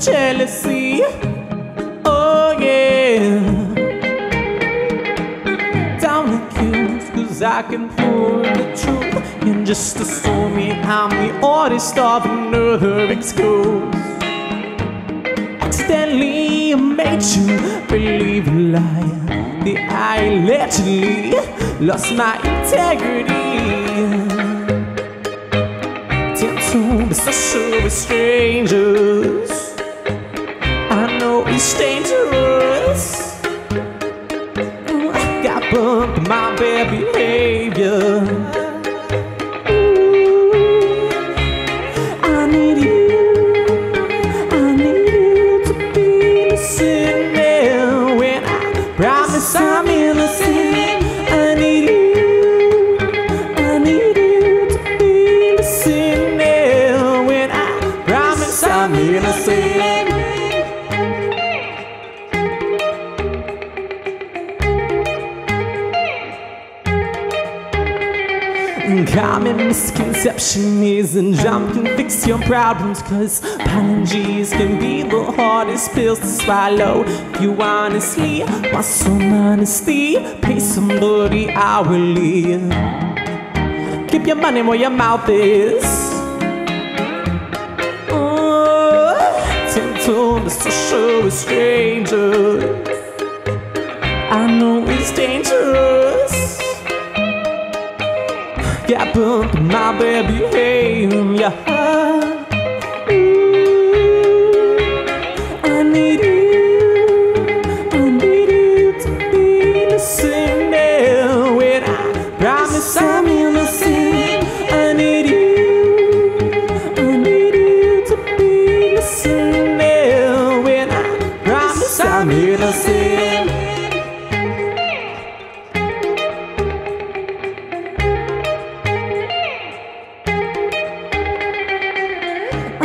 jealousy. Oh yeah. Don't accuse, cause I can prove the truth. And just assume me, I'm the artist of another excuse. Accidentally made you believe a lie. The I allegedly lost my integrity. Tend to be social with strangers. I know it's dangerous. I got bumped by my bad behavior. I need you. I need you to be when I promise I'm innocent. Common misconception is and jump and fix your problems Cause apologies can be the hardest pills to swallow. If you honestly want some honesty Pay somebody hourly. Keep your money where your mouth is. Oh, tend to social with strangers I know it's dangerous happened to my baby hey, um, yeah. I need you. I need you to be my sentinel when I promise I'm innocent I need you, I need you to be the same now When I promise I'm innocent